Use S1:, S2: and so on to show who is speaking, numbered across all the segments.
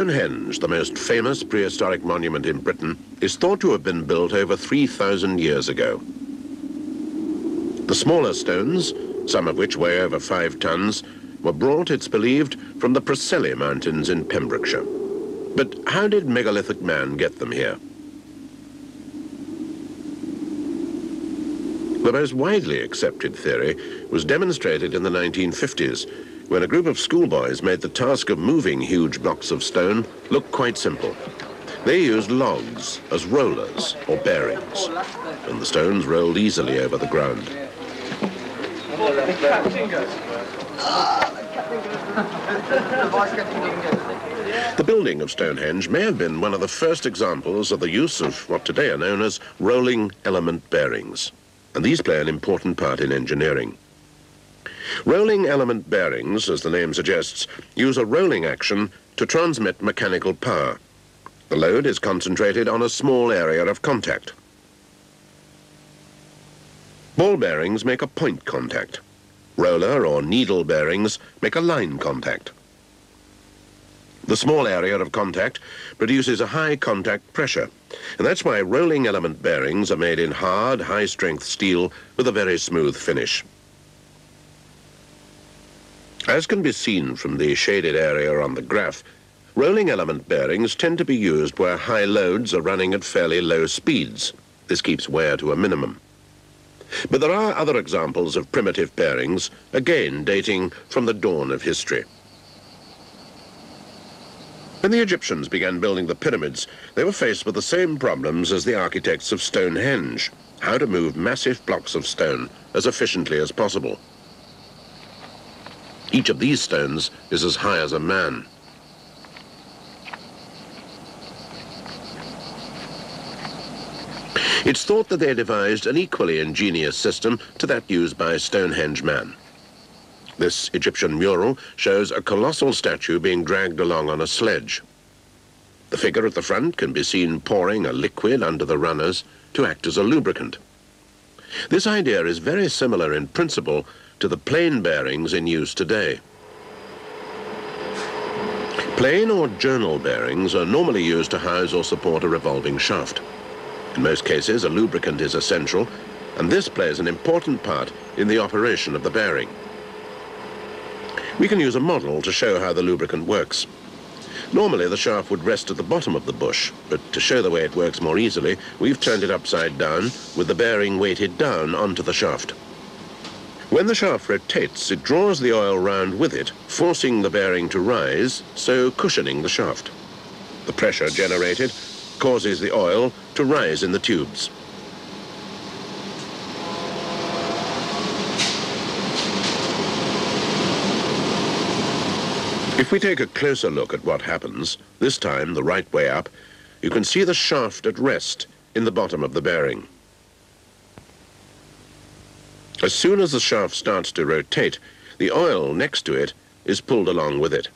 S1: Stonehenge, the most famous prehistoric monument in Britain, is thought to have been built over 3,000 years ago. The smaller stones, some of which weigh over five tons, were brought, it's believed, from the Preseli Mountains in Pembrokeshire. But how did megalithic man get them here? The most widely accepted theory was demonstrated in the 1950s when a group of schoolboys made the task of moving huge blocks of stone look quite simple. They used logs as rollers or bearings, and the stones rolled easily over the ground. The building of Stonehenge may have been one of the first examples of the use of what today are known as rolling element bearings, and these play an important part in engineering. Rolling element bearings, as the name suggests, use a rolling action to transmit mechanical power. The load is concentrated on a small area of contact. Ball bearings make a point contact. Roller or needle bearings make a line contact. The small area of contact produces a high contact pressure, and that's why rolling element bearings are made in hard, high-strength steel with a very smooth finish. As can be seen from the shaded area on the graph, rolling element bearings tend to be used where high loads are running at fairly low speeds. This keeps wear to a minimum. But there are other examples of primitive bearings, again dating from the dawn of history. When the Egyptians began building the pyramids, they were faced with the same problems as the architects of Stonehenge, how to move massive blocks of stone as efficiently as possible. Each of these stones is as high as a man. It's thought that they devised an equally ingenious system to that used by Stonehenge man. This Egyptian mural shows a colossal statue being dragged along on a sledge. The figure at the front can be seen pouring a liquid under the runners to act as a lubricant. This idea is very similar in principle to the plain bearings in use today. Plain or journal bearings are normally used to house or support a revolving shaft. In most cases, a lubricant is essential, and this plays an important part in the operation of the bearing. We can use a model to show how the lubricant works. Normally, the shaft would rest at the bottom of the bush, but to show the way it works more easily, we've turned it upside down with the bearing weighted down onto the shaft. When the shaft rotates, it draws the oil round with it, forcing the bearing to rise, so cushioning the shaft. The pressure generated causes the oil to rise in the tubes. If we take a closer look at what happens, this time the right way up, you can see the shaft at rest in the bottom of the bearing. As soon as the shaft starts to rotate, the oil next to it is pulled along with it.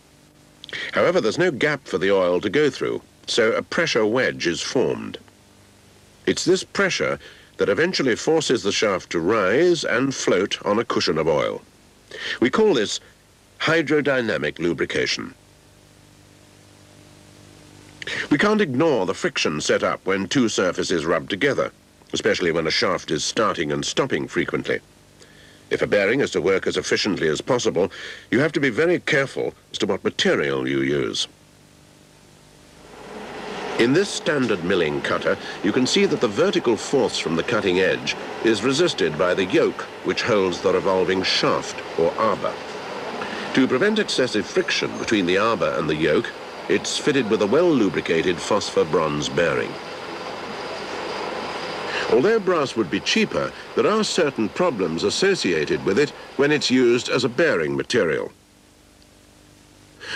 S1: However, there's no gap for the oil to go through, so a pressure wedge is formed. It's this pressure that eventually forces the shaft to rise and float on a cushion of oil. We call this hydrodynamic lubrication. We can't ignore the friction set up when two surfaces rub together, especially when a shaft is starting and stopping frequently. If a bearing is to work as efficiently as possible, you have to be very careful as to what material you use. In this standard milling cutter, you can see that the vertical force from the cutting edge is resisted by the yoke which holds the revolving shaft, or arbor. To prevent excessive friction between the arbor and the yoke, it's fitted with a well-lubricated phosphor bronze bearing. Although brass would be cheaper, there are certain problems associated with it when it's used as a bearing material.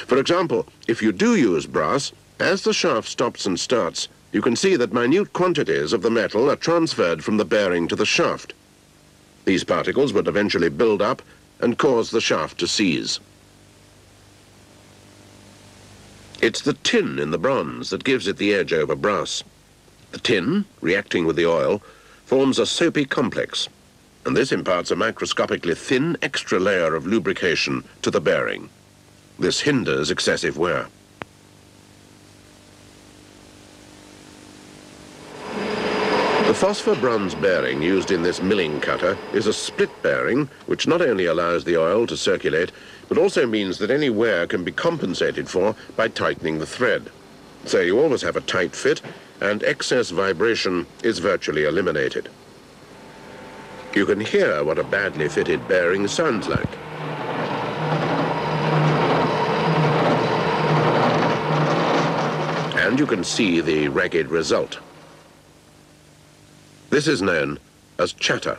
S1: For example, if you do use brass, as the shaft stops and starts, you can see that minute quantities of the metal are transferred from the bearing to the shaft. These particles would eventually build up and cause the shaft to seize. It's the tin in the bronze that gives it the edge over brass. The tin, reacting with the oil, forms a soapy complex, and this imparts a microscopically thin extra layer of lubrication to the bearing. This hinders excessive wear. The phosphor bronze bearing used in this milling cutter is a split bearing which not only allows the oil to circulate but also means that any wear can be compensated for by tightening the thread. So you always have a tight fit and excess vibration is virtually eliminated. You can hear what a badly fitted bearing sounds like. And you can see the ragged result. This is known as chatter.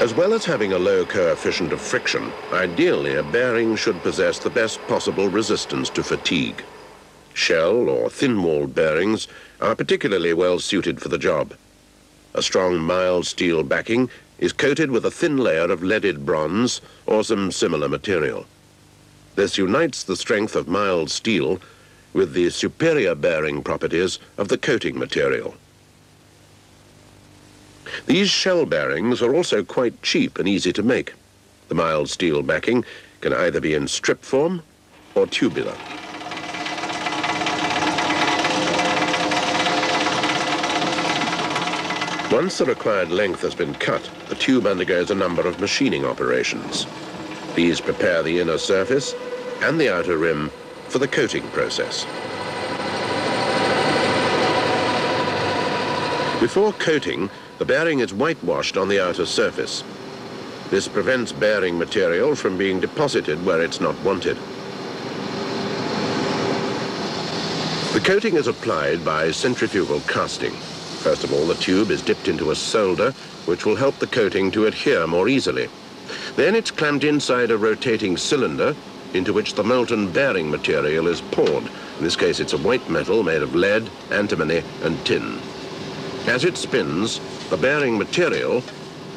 S1: As well as having a low coefficient of friction, ideally a bearing should possess the best possible resistance to fatigue. Shell or thin-walled bearings are particularly well suited for the job. A strong mild steel backing is coated with a thin layer of leaded bronze or some similar material. This unites the strength of mild steel with the superior bearing properties of the coating material. These shell bearings are also quite cheap and easy to make. The mild steel backing can either be in strip form or tubular. Once the required length has been cut, the tube undergoes a number of machining operations. These prepare the inner surface and the outer rim for the coating process. Before coating, the bearing is whitewashed on the outer surface. This prevents bearing material from being deposited where it's not wanted. The coating is applied by centrifugal casting. First of all, the tube is dipped into a solder, which will help the coating to adhere more easily. Then it's clamped inside a rotating cylinder into which the molten bearing material is poured. In this case, it's a white metal made of lead, antimony, and tin. As it spins, the bearing material,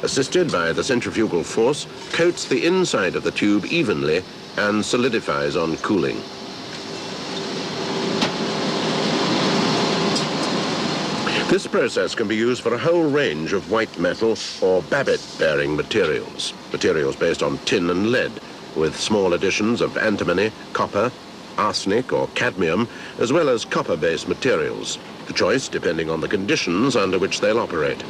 S1: assisted by the centrifugal force, coats the inside of the tube evenly and solidifies on cooling. This process can be used for a whole range of white metal or Babbitt bearing materials, materials based on tin and lead, with small additions of antimony, copper, arsenic or cadmium, as well as copper-based materials, the choice depending on the conditions under which they'll operate.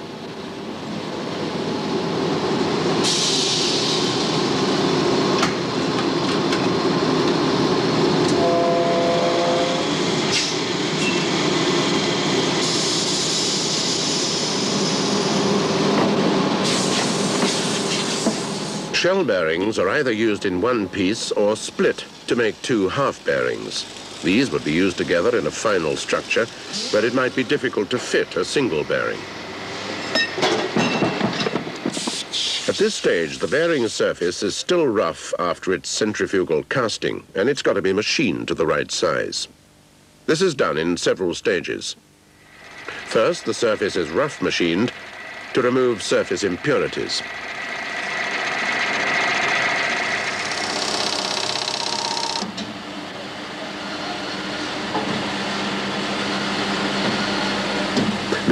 S1: Shell bearings are either used in one piece or split to make two half bearings. These would be used together in a final structure, but it might be difficult to fit a single bearing. At this stage, the bearing surface is still rough after its centrifugal casting, and it's got to be machined to the right size. This is done in several stages. First, the surface is rough machined to remove surface impurities.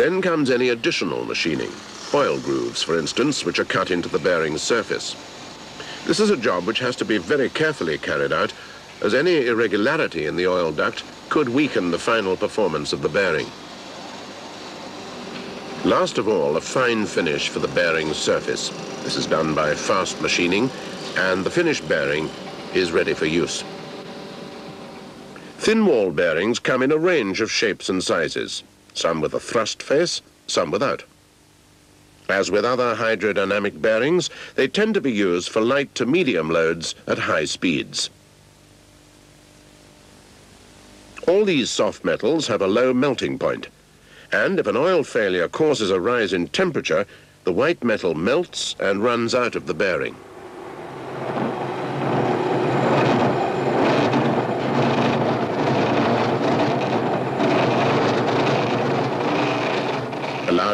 S1: Then comes any additional machining. Oil grooves, for instance, which are cut into the bearing's surface. This is a job which has to be very carefully carried out, as any irregularity in the oil duct could weaken the final performance of the bearing. Last of all, a fine finish for the bearing's surface. This is done by fast machining, and the finished bearing is ready for use. Thin wall bearings come in a range of shapes and sizes some with a thrust face, some without. As with other hydrodynamic bearings, they tend to be used for light to medium loads at high speeds. All these soft metals have a low melting point, and if an oil failure causes a rise in temperature, the white metal melts and runs out of the bearing.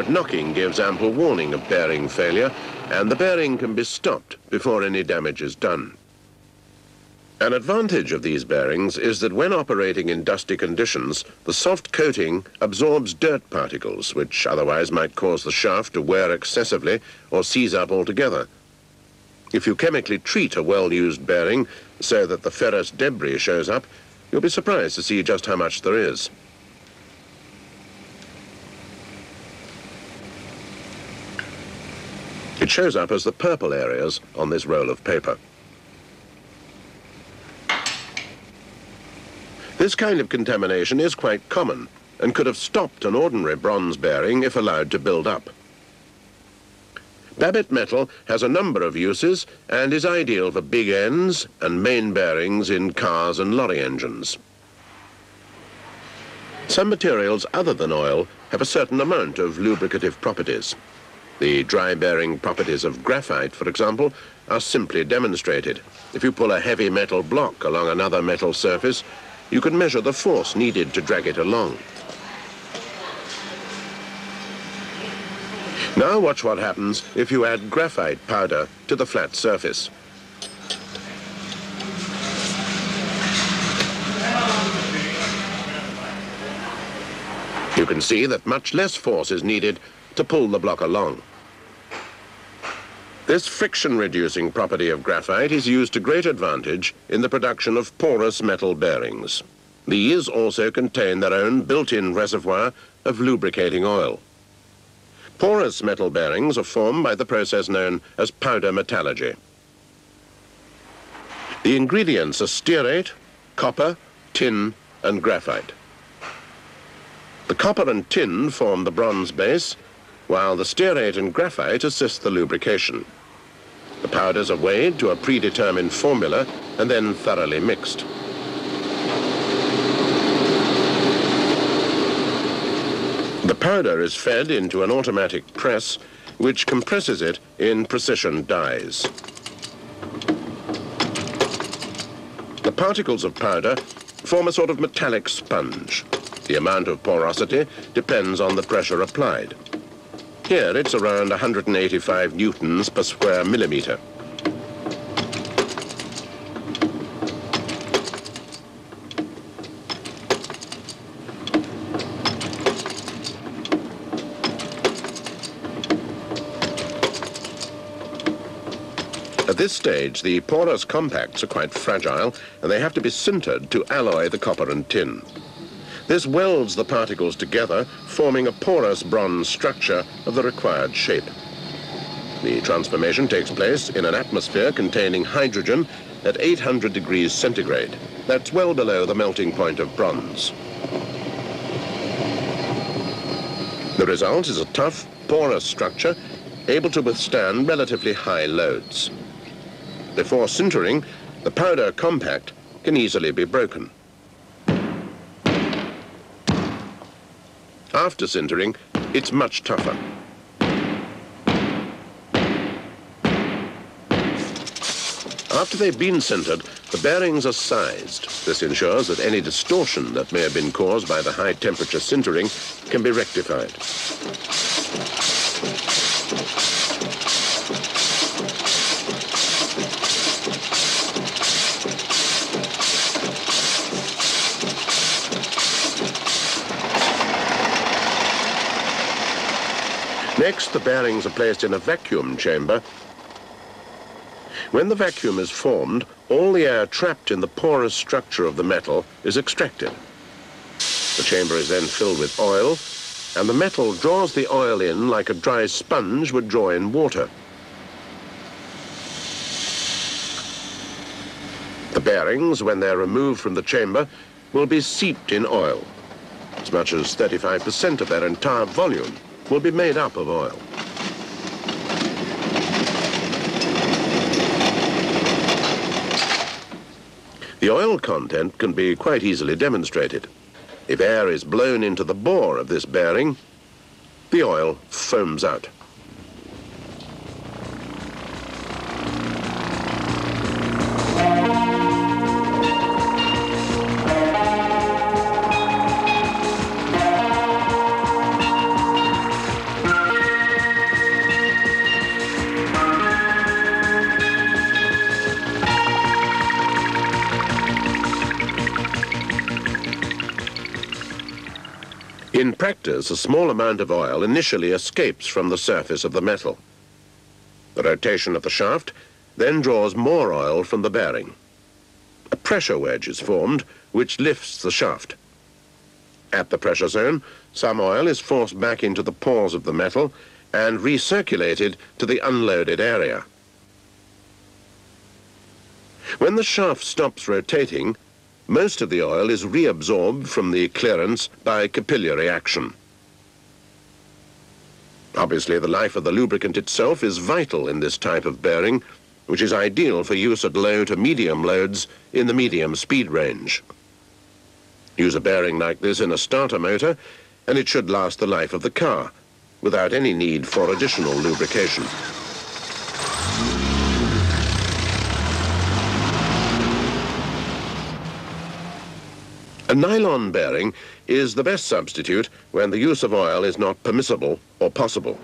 S1: Loud knocking gives ample warning of bearing failure, and the bearing can be stopped before any damage is done. An advantage of these bearings is that when operating in dusty conditions, the soft coating absorbs dirt particles, which otherwise might cause the shaft to wear excessively or seize up altogether. If you chemically treat a well-used bearing so that the ferrous debris shows up, you'll be surprised to see just how much there is. It shows up as the purple areas on this roll of paper. This kind of contamination is quite common and could have stopped an ordinary bronze bearing if allowed to build up. Babbitt metal has a number of uses and is ideal for big ends and main bearings in cars and lorry engines. Some materials other than oil have a certain amount of lubricative properties. The dry bearing properties of graphite, for example, are simply demonstrated. If you pull a heavy metal block along another metal surface, you can measure the force needed to drag it along. Now watch what happens if you add graphite powder to the flat surface. You can see that much less force is needed to pull the block along. This friction-reducing property of graphite is used to great advantage in the production of porous metal bearings. These also contain their own built-in reservoir of lubricating oil. Porous metal bearings are formed by the process known as powder metallurgy. The ingredients are stearate, copper, tin, and graphite. The copper and tin form the bronze base, while the stearate and graphite assist the lubrication. The powders are weighed to a predetermined formula and then thoroughly mixed. The powder is fed into an automatic press which compresses it in precision dies. The particles of powder form a sort of metallic sponge. The amount of porosity depends on the pressure applied. Here it's around 185 newtons per square millimeter. At this stage, the porous compacts are quite fragile, and they have to be sintered to alloy the copper and tin. This welds the particles together, forming a porous bronze structure of the required shape. The transformation takes place in an atmosphere containing hydrogen at 800 degrees centigrade. That's well below the melting point of bronze. The result is a tough, porous structure able to withstand relatively high loads. Before sintering, the powder compact can easily be broken. After sintering, it's much tougher. After they've been sintered, the bearings are sized. This ensures that any distortion that may have been caused by the high temperature sintering can be rectified. Next, the bearings are placed in a vacuum chamber. When the vacuum is formed, all the air trapped in the porous structure of the metal is extracted. The chamber is then filled with oil, and the metal draws the oil in like a dry sponge would draw in water. The bearings, when they're removed from the chamber, will be seeped in oil. As much as 35% of their entire volume will be made up of oil. The oil content can be quite easily demonstrated. If air is blown into the bore of this bearing, the oil foams out. Practice, a small amount of oil initially escapes from the surface of the metal. The rotation of the shaft then draws more oil from the bearing. A pressure wedge is formed, which lifts the shaft. At the pressure zone, some oil is forced back into the pores of the metal and recirculated to the unloaded area. When the shaft stops rotating, most of the oil is reabsorbed from the clearance by capillary action. Obviously, the life of the lubricant itself is vital in this type of bearing, which is ideal for use at low to medium loads in the medium speed range. Use a bearing like this in a starter motor, and it should last the life of the car, without any need for additional lubrication. Nylon bearing is the best substitute when the use of oil is not permissible or possible.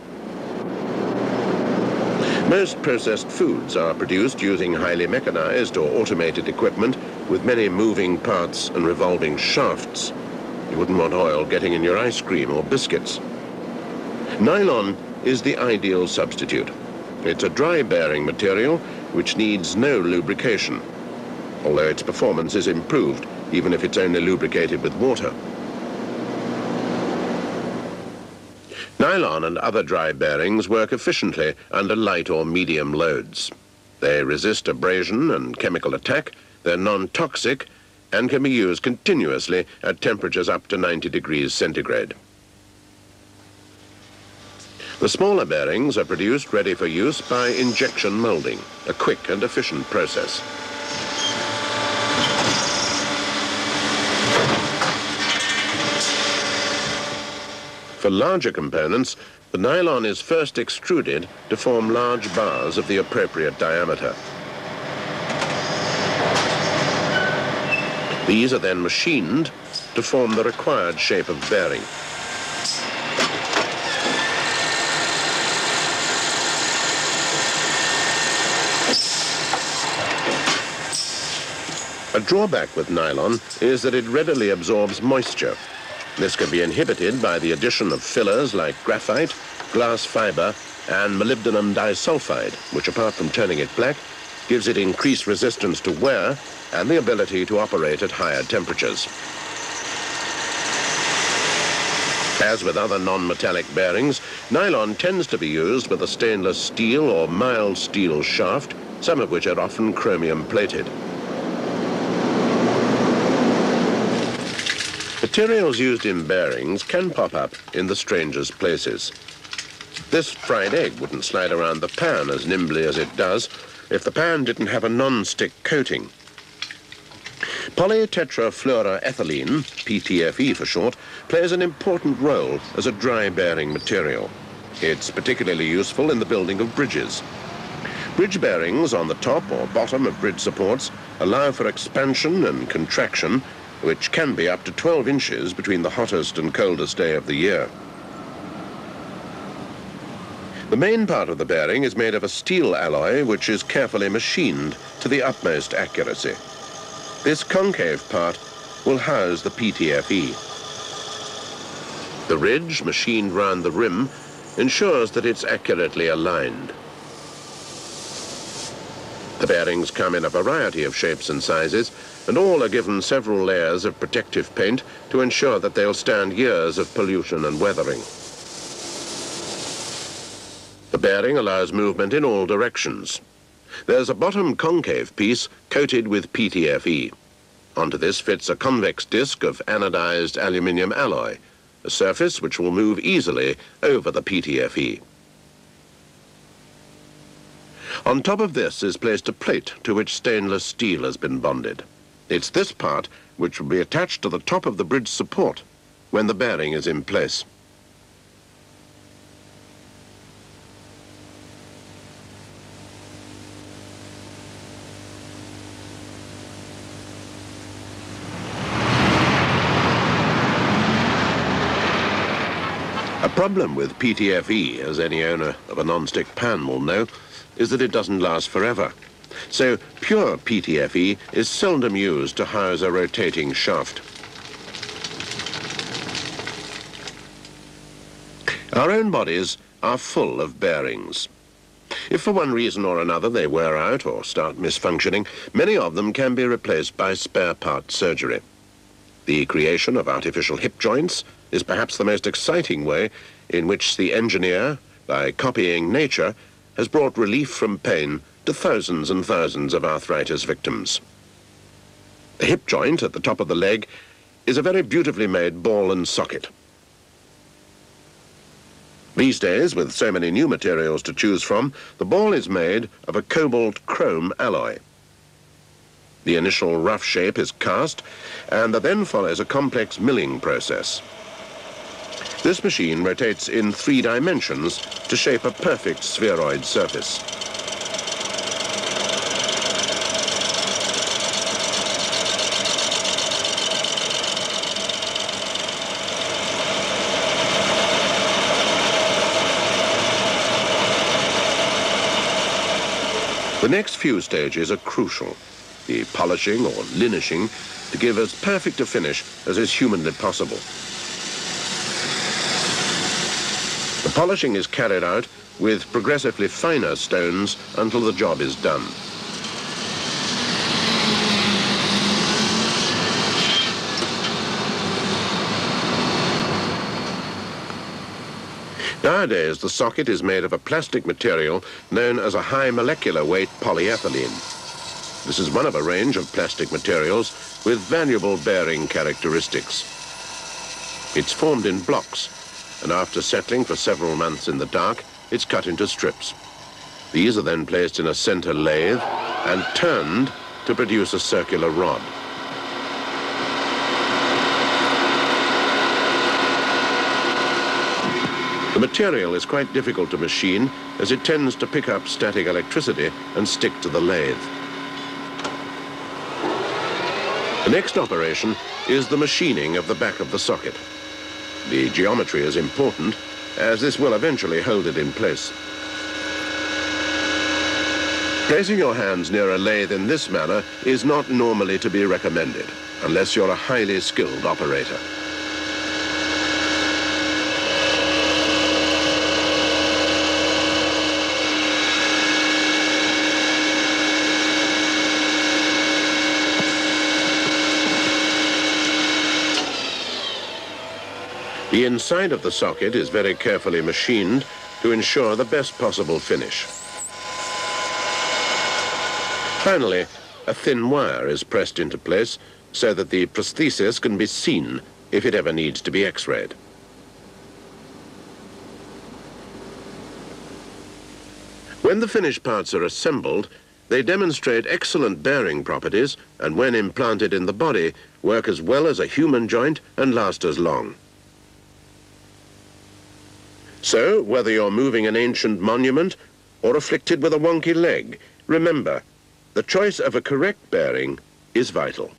S1: Most processed foods are produced using highly mechanized or automated equipment with many moving parts and revolving shafts. You wouldn't want oil getting in your ice cream or biscuits. Nylon is the ideal substitute. It's a dry bearing material which needs no lubrication, although its performance is improved even if it's only lubricated with water. Nylon and other dry bearings work efficiently under light or medium loads. They resist abrasion and chemical attack, they're non-toxic, and can be used continuously at temperatures up to 90 degrees centigrade. The smaller bearings are produced ready for use by injection molding, a quick and efficient process. For larger components, the nylon is first extruded to form large bars of the appropriate diameter. These are then machined to form the required shape of bearing. A drawback with nylon is that it readily absorbs moisture this can be inhibited by the addition of fillers like graphite, glass fiber, and molybdenum disulfide, which apart from turning it black, gives it increased resistance to wear and the ability to operate at higher temperatures. As with other non-metallic bearings, nylon tends to be used with a stainless steel or mild steel shaft, some of which are often chromium plated. Materials used in bearings can pop up in the strangest places. This fried egg wouldn't slide around the pan as nimbly as it does if the pan didn't have a non-stick coating. Polytetrafluoroethylene, PTFE for short, plays an important role as a dry bearing material. It's particularly useful in the building of bridges. Bridge bearings on the top or bottom of bridge supports allow for expansion and contraction which can be up to 12 inches between the hottest and coldest day of the year. The main part of the bearing is made of a steel alloy which is carefully machined to the utmost accuracy. This concave part will house the PTFE. The ridge machined round the rim ensures that it's accurately aligned. The bearings come in a variety of shapes and sizes, and all are given several layers of protective paint to ensure that they'll stand years of pollution and weathering. The bearing allows movement in all directions. There's a bottom concave piece coated with PTFE. Onto this fits a convex disc of anodized aluminium alloy, a surface which will move easily over the PTFE. On top of this is placed a plate to which stainless steel has been bonded. It's this part which will be attached to the top of the bridge support when the bearing is in place. A problem with PTFE, as any owner of a non-stick pan will know, is that it doesn't last forever. So pure PTFE is seldom used to house a rotating shaft. Our own bodies are full of bearings. If for one reason or another they wear out or start misfunctioning, many of them can be replaced by spare part surgery. The creation of artificial hip joints is perhaps the most exciting way in which the engineer, by copying nature, has brought relief from pain to thousands and thousands of arthritis victims. The hip joint at the top of the leg is a very beautifully made ball and socket. These days, with so many new materials to choose from, the ball is made of a cobalt chrome alloy. The initial rough shape is cast, and there then follows a complex milling process. This machine rotates in three dimensions to shape a perfect spheroid surface. The next few stages are crucial, the polishing or linishing to give as perfect a finish as is humanly possible. The polishing is carried out with progressively finer stones until the job is done. Nowadays, the socket is made of a plastic material known as a high molecular weight polyethylene. This is one of a range of plastic materials with valuable bearing characteristics. It's formed in blocks, and after settling for several months in the dark, it's cut into strips. These are then placed in a center lathe and turned to produce a circular rod. The material is quite difficult to machine as it tends to pick up static electricity and stick to the lathe. The next operation is the machining of the back of the socket. The geometry is important as this will eventually hold it in place. Placing your hands near a lathe in this manner is not normally to be recommended unless you're a highly skilled operator. The inside of the socket is very carefully machined to ensure the best possible finish. Finally, a thin wire is pressed into place so that the prosthesis can be seen if it ever needs to be x-rayed. When the finished parts are assembled, they demonstrate excellent bearing properties and when implanted in the body, work as well as a human joint and last as long. So, whether you're moving an ancient monument or afflicted with a wonky leg, remember, the choice of a correct bearing is vital.